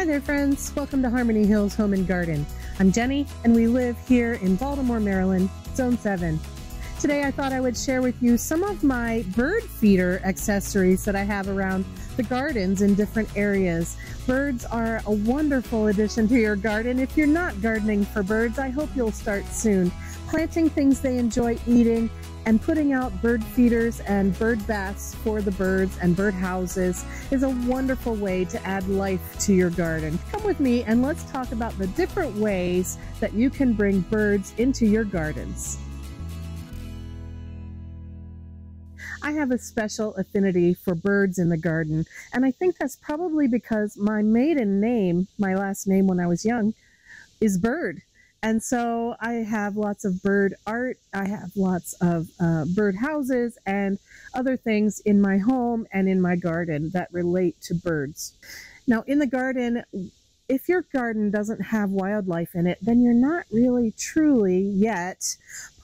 Hi there, friends. Welcome to Harmony Hills Home and Garden. I'm Jenny, and we live here in Baltimore, Maryland, Zone 7. Today, I thought I would share with you some of my bird feeder accessories that I have around the gardens in different areas. Birds are a wonderful addition to your garden. If you're not gardening for birds, I hope you'll start soon. Planting things they enjoy eating and putting out bird feeders and bird baths for the birds and bird houses is a wonderful way to add life to your garden. Come with me and let's talk about the different ways that you can bring birds into your gardens. I have a special affinity for birds in the garden, and I think that's probably because my maiden name, my last name when I was young, is Bird. And so I have lots of bird art. I have lots of uh, bird houses and other things in my home and in my garden that relate to birds. Now, in the garden, if your garden doesn't have wildlife in it, then you're not really truly yet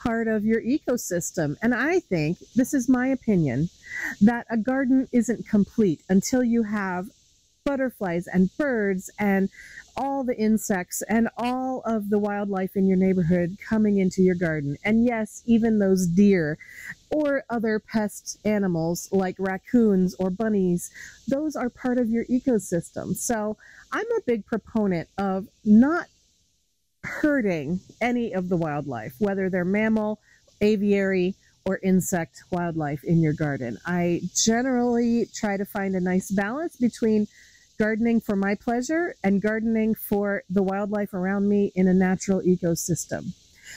part of your ecosystem. And I think, this is my opinion, that a garden isn't complete until you have butterflies and birds and all the insects and all of the wildlife in your neighborhood coming into your garden. And yes, even those deer or other pest animals like raccoons or bunnies, those are part of your ecosystem. So I'm a big proponent of not hurting any of the wildlife, whether they're mammal, aviary, or insect wildlife in your garden. I generally try to find a nice balance between gardening for my pleasure and gardening for the wildlife around me in a natural ecosystem.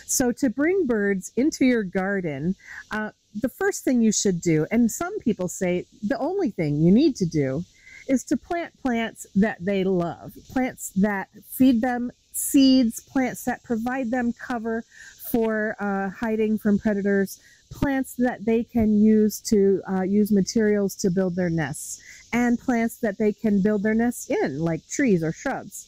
So to bring birds into your garden, uh, the first thing you should do, and some people say the only thing you need to do, is to plant plants that they love, plants that feed them seeds, plants that provide them cover for uh, hiding from predators, plants that they can use to uh, use materials to build their nests, and plants that they can build their nests in, like trees or shrubs.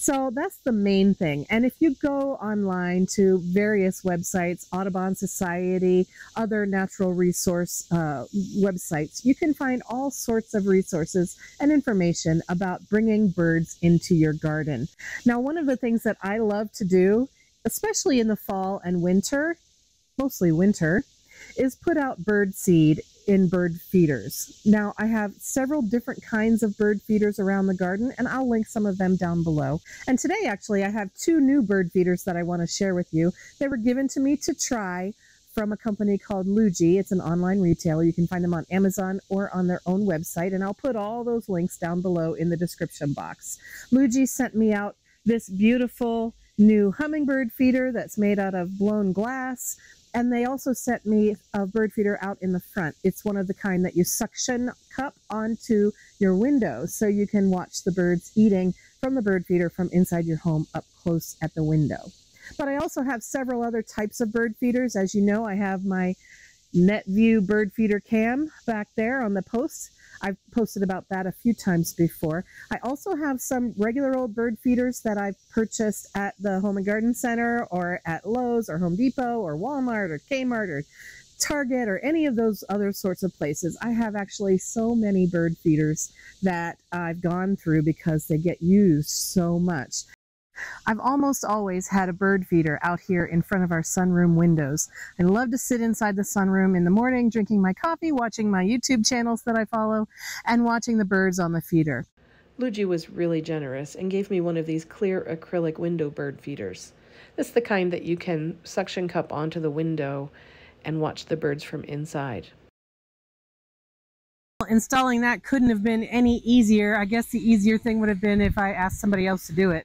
So that's the main thing. And if you go online to various websites, Audubon Society, other natural resource uh, websites, you can find all sorts of resources and information about bringing birds into your garden. Now, one of the things that I love to do, especially in the fall and winter, mostly winter, is put out bird seed in bird feeders. Now, I have several different kinds of bird feeders around the garden, and I'll link some of them down below. And today, actually, I have two new bird feeders that I want to share with you. They were given to me to try from a company called LUJII. It's an online retailer. You can find them on Amazon or on their own website, and I'll put all those links down below in the description box. LUJII sent me out this beautiful new hummingbird feeder that's made out of blown glass and they also sent me a bird feeder out in the front. It's one of the kind that you suction cup onto your window so you can watch the birds eating from the bird feeder from inside your home up close at the window. But I also have several other types of bird feeders. As you know, I have my Netvue bird feeder cam back there on the post. I've posted about that a few times before. I also have some regular old bird feeders that I've purchased at the Home and Garden Center or at Lowe's or Home Depot or Walmart or Kmart or Target or any of those other sorts of places. I have actually so many bird feeders that I've gone through because they get used so much. I've almost always had a bird feeder out here in front of our sunroom windows. I love to sit inside the sunroom in the morning, drinking my coffee, watching my YouTube channels that I follow, and watching the birds on the feeder. LUJII was really generous and gave me one of these clear acrylic window bird feeders. It's the kind that you can suction cup onto the window and watch the birds from inside. Installing that couldn't have been any easier. I guess the easier thing would have been if I asked somebody else to do it.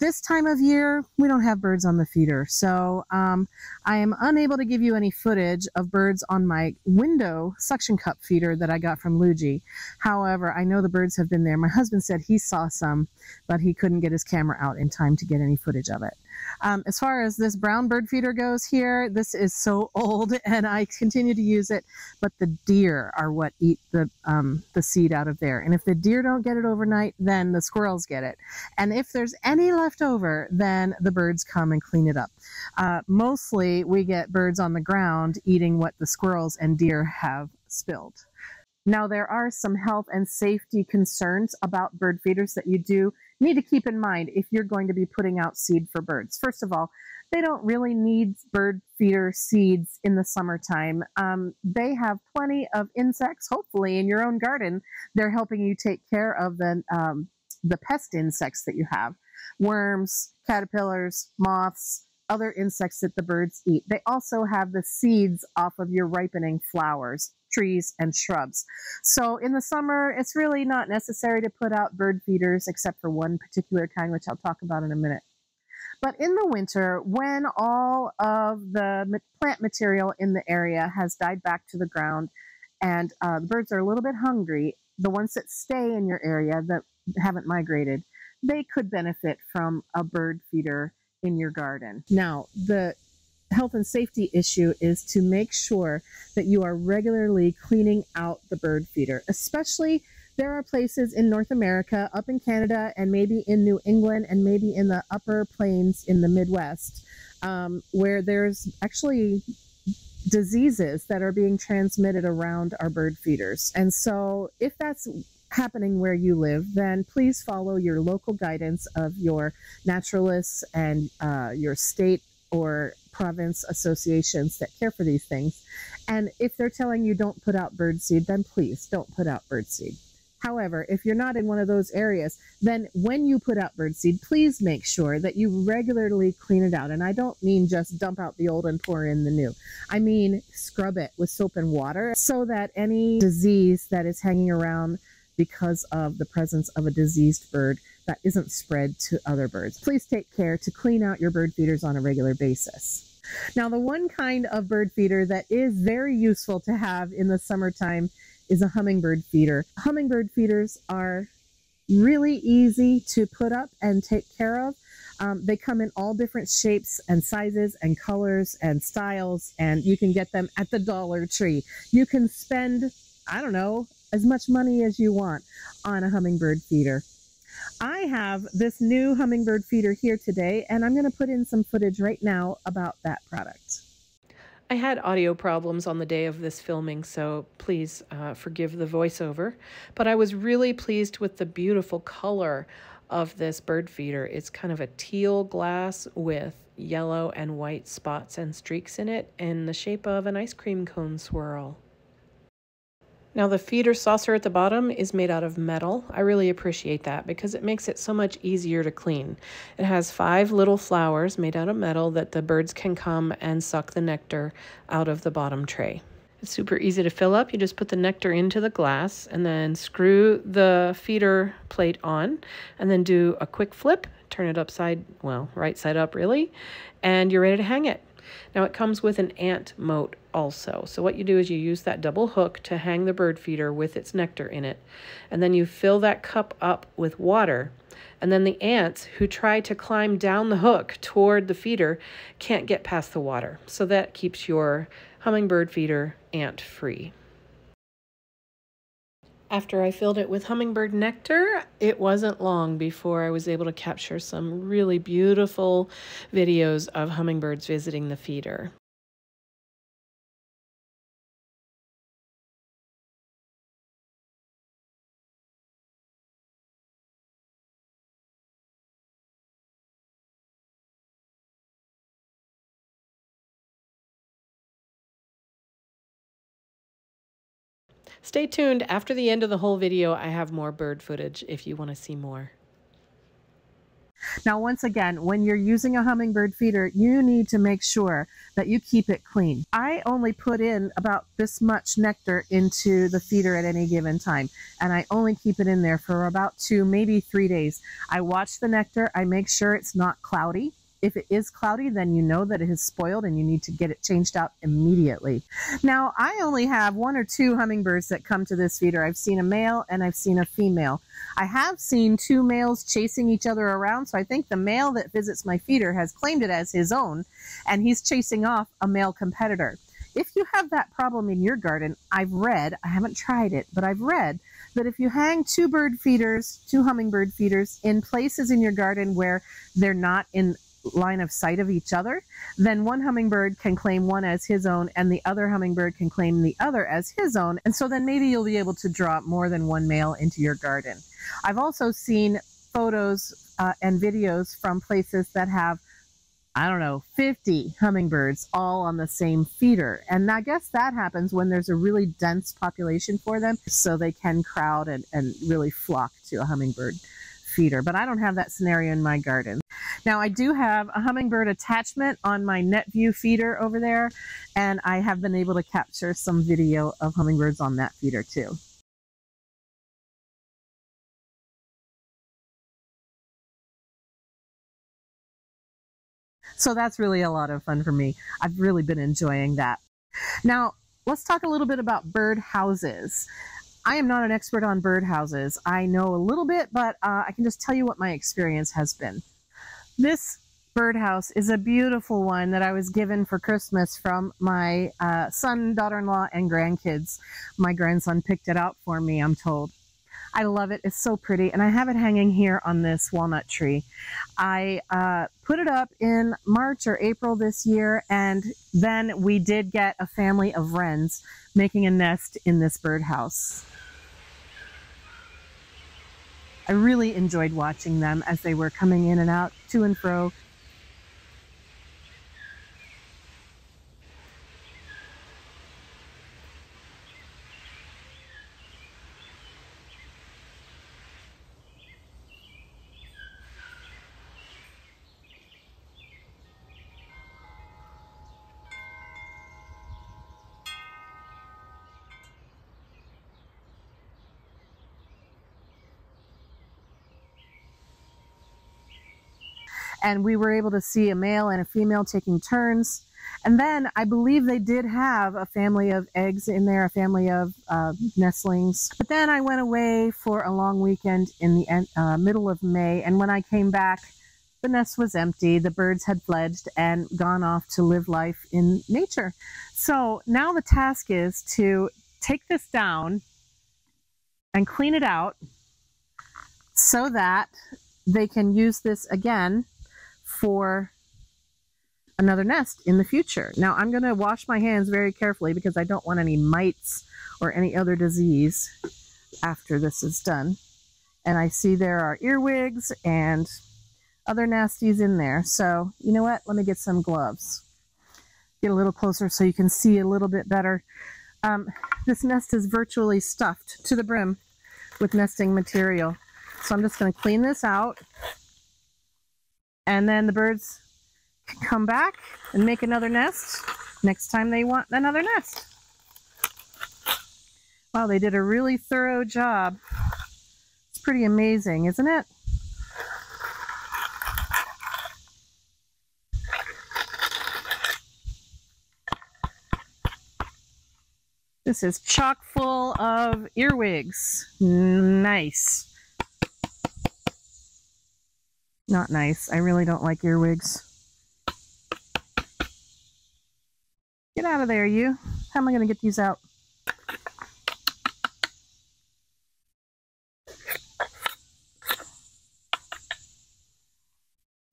This time of year, we don't have birds on the feeder, so um, I am unable to give you any footage of birds on my window suction cup feeder that I got from LUJII. However, I know the birds have been there. My husband said he saw some, but he couldn't get his camera out in time to get any footage of it. Um, as far as this brown bird feeder goes here, this is so old and I continue to use it, but the deer are what eat the, um, the seed out of there. And if the deer don't get it overnight, then the squirrels get it. And if there's any left over, then the birds come and clean it up. Uh, mostly we get birds on the ground eating what the squirrels and deer have spilled. Now, there are some health and safety concerns about bird feeders that you do need to keep in mind if you're going to be putting out seed for birds. First of all, they don't really need bird feeder seeds in the summertime. Um, they have plenty of insects, hopefully, in your own garden. They're helping you take care of the, um, the pest insects that you have worms, caterpillars, moths, other insects that the birds eat. They also have the seeds off of your ripening flowers, trees, and shrubs. So in the summer, it's really not necessary to put out bird feeders except for one particular kind, which I'll talk about in a minute. But in the winter, when all of the plant material in the area has died back to the ground and uh, the birds are a little bit hungry, the ones that stay in your area that haven't migrated, they could benefit from a bird feeder in your garden. Now, the health and safety issue is to make sure that you are regularly cleaning out the bird feeder, especially there are places in North America, up in Canada, and maybe in New England, and maybe in the upper plains in the Midwest, um, where there's actually diseases that are being transmitted around our bird feeders. And so, if that's happening where you live, then please follow your local guidance of your naturalists and uh, your state or province associations that care for these things. And if they're telling you don't put out birdseed, then please don't put out birdseed. However, if you're not in one of those areas, then when you put out birdseed, please make sure that you regularly clean it out. And I don't mean just dump out the old and pour in the new. I mean scrub it with soap and water so that any disease that is hanging around because of the presence of a diseased bird that isn't spread to other birds. Please take care to clean out your bird feeders on a regular basis. Now, the one kind of bird feeder that is very useful to have in the summertime is a hummingbird feeder. Hummingbird feeders are really easy to put up and take care of. Um, they come in all different shapes and sizes and colors and styles, and you can get them at the Dollar Tree. You can spend, I don't know, as much money as you want on a hummingbird feeder. I have this new hummingbird feeder here today, and I'm going to put in some footage right now about that product. I had audio problems on the day of this filming, so please uh, forgive the voiceover. But I was really pleased with the beautiful color of this bird feeder. It's kind of a teal glass with yellow and white spots and streaks in it in the shape of an ice cream cone swirl. Now the feeder saucer at the bottom is made out of metal. I really appreciate that because it makes it so much easier to clean. It has five little flowers made out of metal that the birds can come and suck the nectar out of the bottom tray. It's super easy to fill up. You just put the nectar into the glass and then screw the feeder plate on and then do a quick flip, turn it upside, well, right side up really, and you're ready to hang it. Now it comes with an ant moat also. So what you do is you use that double hook to hang the bird feeder with its nectar in it. And then you fill that cup up with water. And then the ants who try to climb down the hook toward the feeder can't get past the water. So that keeps your hummingbird feeder ant free. After I filled it with hummingbird nectar, it wasn't long before I was able to capture some really beautiful videos of hummingbirds visiting the feeder. Stay tuned. After the end of the whole video, I have more bird footage if you want to see more. Now, once again, when you're using a hummingbird feeder, you need to make sure that you keep it clean. I only put in about this much nectar into the feeder at any given time, and I only keep it in there for about two, maybe three days. I watch the nectar, I make sure it's not cloudy if it is cloudy, then you know that it has spoiled and you need to get it changed out immediately. Now, I only have one or two hummingbirds that come to this feeder. I've seen a male and I've seen a female. I have seen two males chasing each other around, so I think the male that visits my feeder has claimed it as his own, and he's chasing off a male competitor. If you have that problem in your garden, I've read, I haven't tried it, but I've read that if you hang two bird feeders, two hummingbird feeders in places in your garden where they're not in line of sight of each other, then one hummingbird can claim one as his own and the other hummingbird can claim the other as his own. And so then maybe you'll be able to draw more than one male into your garden. I've also seen photos uh, and videos from places that have I don't know, 50 hummingbirds all on the same feeder. And I guess that happens when there's a really dense population for them, so they can crowd and, and really flock to a hummingbird feeder. But I don't have that scenario in my garden. Now, I do have a hummingbird attachment on my Netvue feeder over there, and I have been able to capture some video of hummingbirds on that feeder too. So that's really a lot of fun for me. I've really been enjoying that. Now, let's talk a little bit about bird houses. I am not an expert on bird houses. I know a little bit, but uh, I can just tell you what my experience has been. This birdhouse is a beautiful one that I was given for Christmas from my uh, son, daughter-in-law, and grandkids. My grandson picked it out for me, I'm told. I love it. It's so pretty. And I have it hanging here on this walnut tree. I uh, put it up in March or April this year, and then we did get a family of wrens making a nest in this birdhouse. I really enjoyed watching them as they were coming in and out to and fro and we were able to see a male and a female taking turns. And then I believe they did have a family of eggs in there, a family of uh, nestlings. But then I went away for a long weekend in the uh, middle of May, and when I came back, the nest was empty. The birds had fledged and gone off to live life in nature. So now the task is to take this down and clean it out so that they can use this again for another nest in the future. Now I'm going to wash my hands very carefully because I don't want any mites or any other disease after this is done. And I see there are earwigs and other nasties in there. So you know what? Let me get some gloves. Get a little closer so you can see a little bit better. Um, this nest is virtually stuffed to the brim with nesting material. So I'm just going to clean this out and then the birds can come back and make another nest next time they want another nest. Wow, they did a really thorough job. It's pretty amazing, isn't it? This is chock full of earwigs. Nice. Not nice. I really don't like earwigs. Get out of there, you. How am I going to get these out?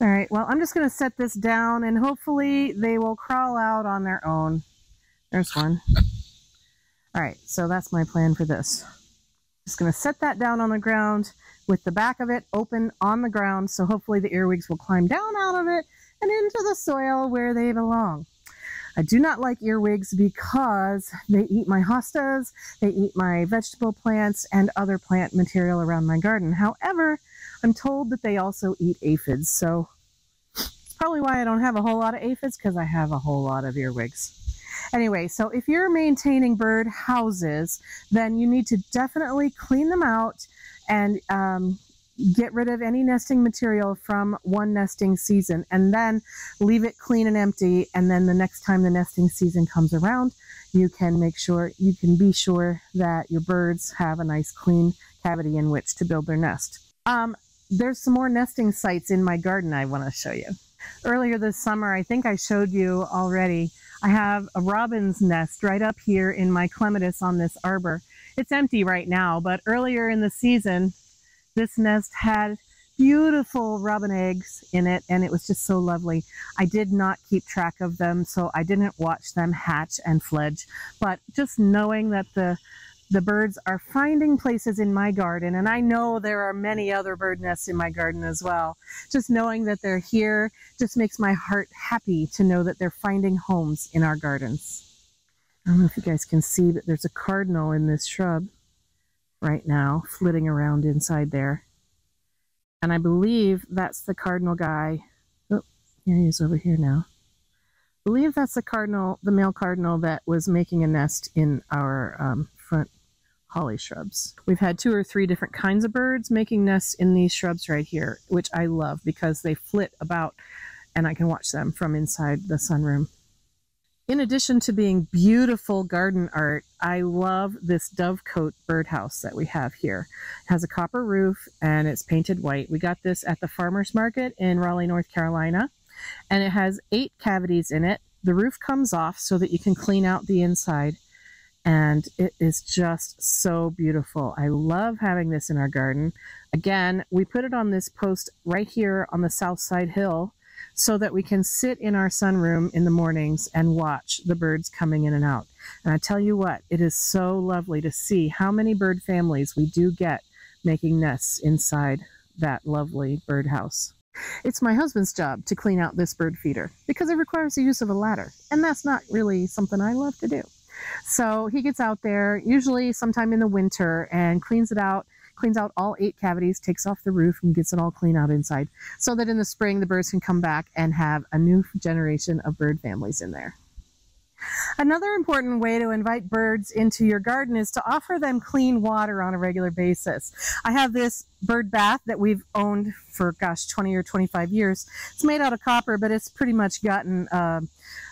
All right, well, I'm just going to set this down and hopefully they will crawl out on their own. There's one. All right, so that's my plan for this. Just going to set that down on the ground with the back of it open on the ground. So hopefully the earwigs will climb down out of it and into the soil where they belong. I do not like earwigs because they eat my hostas, they eat my vegetable plants and other plant material around my garden. However, I'm told that they also eat aphids. So it's probably why I don't have a whole lot of aphids because I have a whole lot of earwigs. Anyway, so if you're maintaining bird houses, then you need to definitely clean them out and um, get rid of any nesting material from one nesting season and then leave it clean and empty. And then the next time the nesting season comes around, you can make sure, you can be sure that your birds have a nice clean cavity in which to build their nest. Um, there's some more nesting sites in my garden I want to show you. Earlier this summer, I think I showed you already, I have a robin's nest right up here in my clematis on this arbor. It's empty right now, but earlier in the season, this nest had beautiful robin eggs in it, and it was just so lovely. I did not keep track of them, so I didn't watch them hatch and fledge. But just knowing that the the birds are finding places in my garden, and I know there are many other bird nests in my garden as well. Just knowing that they're here just makes my heart happy to know that they're finding homes in our gardens. I don't know if you guys can see, but there's a cardinal in this shrub right now, flitting around inside there. And I believe that's the cardinal guy. Oh, here he is over here now. I believe that's the cardinal, the male cardinal that was making a nest in our um, front holly shrubs. We've had two or three different kinds of birds making nests in these shrubs right here, which I love because they flit about and I can watch them from inside the sunroom. In addition to being beautiful garden art, I love this dovecote birdhouse that we have here. It has a copper roof and it's painted white. We got this at the farmer's market in Raleigh, North Carolina, and it has eight cavities in it. The roof comes off so that you can clean out the inside, and it is just so beautiful. I love having this in our garden. Again, we put it on this post right here on the south side hill so that we can sit in our sunroom in the mornings and watch the birds coming in and out. And I tell you what, it is so lovely to see how many bird families we do get making nests inside that lovely birdhouse. It's my husband's job to clean out this bird feeder because it requires the use of a ladder, and that's not really something I love to do. So he gets out there, usually sometime in the winter, and cleans it out cleans out all eight cavities, takes off the roof, and gets it all clean out inside so that in the spring the birds can come back and have a new generation of bird families in there. Another important way to invite birds into your garden is to offer them clean water on a regular basis. I have this bird bath that we've owned for, gosh, 20 or 25 years. It's made out of copper, but it's pretty much gotten uh,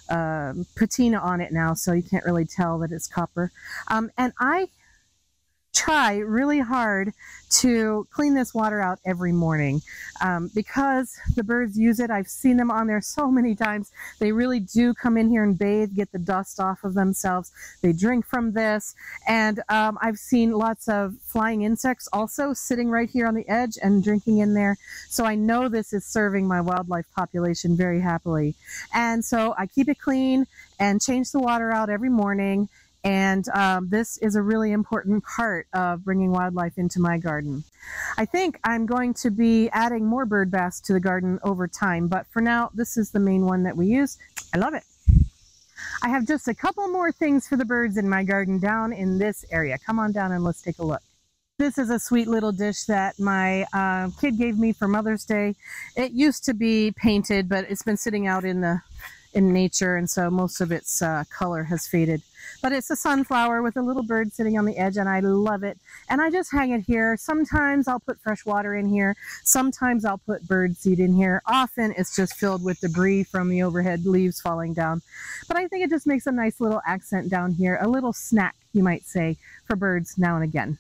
uh, patina on it now, so you can't really tell that it's copper. Um, and I try really hard to clean this water out every morning um, because the birds use it. I've seen them on there so many times. They really do come in here and bathe, get the dust off of themselves. They drink from this. And um, I've seen lots of flying insects also sitting right here on the edge and drinking in there. So I know this is serving my wildlife population very happily. And so I keep it clean and change the water out every morning and um, this is a really important part of bringing wildlife into my garden. I think I'm going to be adding more bird baths to the garden over time, but for now, this is the main one that we use. I love it. I have just a couple more things for the birds in my garden down in this area. Come on down and let's take a look. This is a sweet little dish that my uh, kid gave me for Mother's Day. It used to be painted, but it's been sitting out in the in nature, and so most of its uh, color has faded. But it's a sunflower with a little bird sitting on the edge, and I love it. And I just hang it here. Sometimes I'll put fresh water in here. Sometimes I'll put bird seed in here. Often it's just filled with debris from the overhead leaves falling down. But I think it just makes a nice little accent down here, a little snack, you might say, for birds now and again.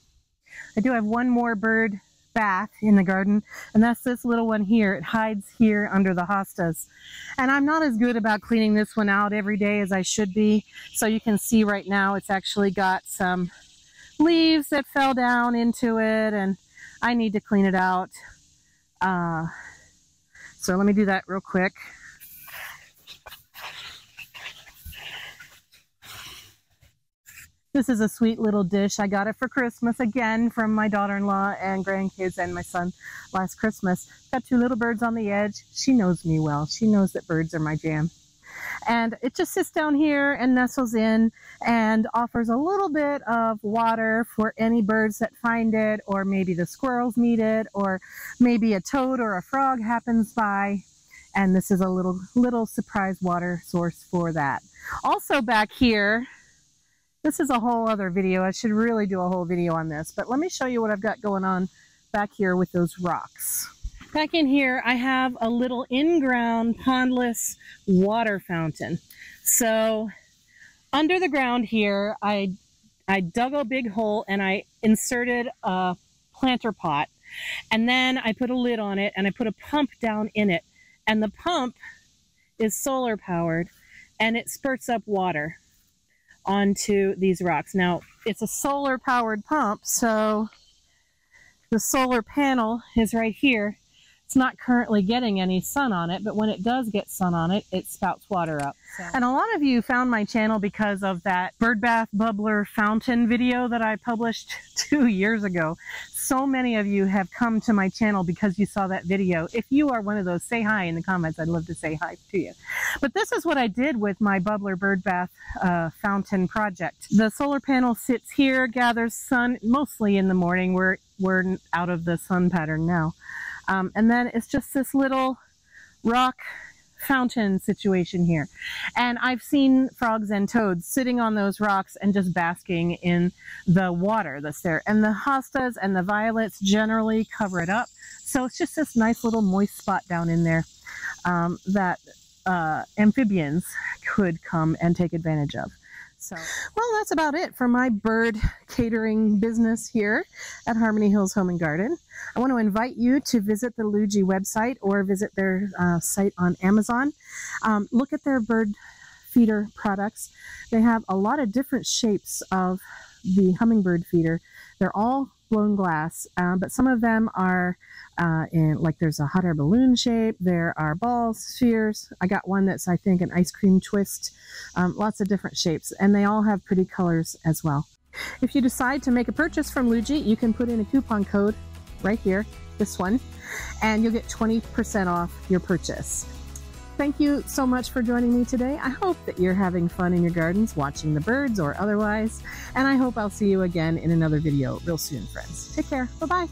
I do have one more bird bath in the garden, and that's this little one here. It hides here under the hostas. And I'm not as good about cleaning this one out every day as I should be. So you can see right now it's actually got some leaves that fell down into it, and I need to clean it out. Uh, so let me do that real quick. This is a sweet little dish. I got it for Christmas again from my daughter-in-law and grandkids and my son last Christmas. Got two little birds on the edge. She knows me well. She knows that birds are my jam. And it just sits down here and nestles in and offers a little bit of water for any birds that find it, or maybe the squirrels need it, or maybe a toad or a frog happens by. And this is a little, little surprise water source for that. Also back here, this is a whole other video. I should really do a whole video on this, but let me show you what I've got going on back here with those rocks. Back in here, I have a little in-ground pondless water fountain. So under the ground here, I, I dug a big hole and I inserted a planter pot. And then I put a lid on it and I put a pump down in it. And the pump is solar powered and it spurts up water onto these rocks. Now, it's a solar powered pump, so the solar panel is right here, It's not currently getting any sun on it, but when it does get sun on it, it spouts water up. So. And a lot of you found my channel because of that bird bath bubbler fountain video that I published two years ago. So many of you have come to my channel because you saw that video. If you are one of those, say hi in the comments. I'd love to say hi to you. But this is what I did with my bubbler bird bath uh, fountain project. The solar panel sits here, gathers sun mostly in the morning. We're, we're out of the sun pattern now. Um, and then it's just this little rock fountain situation here. And I've seen frogs and toads sitting on those rocks and just basking in the water that's there. And the hostas and the violets generally cover it up. So it's just this nice little moist spot down in there um, that uh, amphibians could come and take advantage of. So, well, that's about it for my bird catering business here at Harmony Hills Home and Garden. I want to invite you to visit the LUJII website or visit their uh, site on Amazon. Um, look at their bird feeder products. They have a lot of different shapes of the hummingbird feeder. They're all blown glass, um, but some of them are uh, in like there's a hot air balloon shape. There are balls, spheres. I got one that's I think an ice cream twist. Um, lots of different shapes, and they all have pretty colors as well. If you decide to make a purchase from LUJII, you can put in a coupon code right here, this one, and you'll get 20% off your purchase. Thank you so much for joining me today. I hope that you're having fun in your gardens, watching the birds or otherwise, and I hope I'll see you again in another video real soon, friends. Take care. Bye-bye.